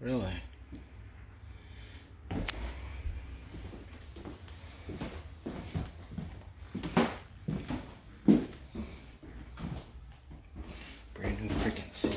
Really? Brand new freaking.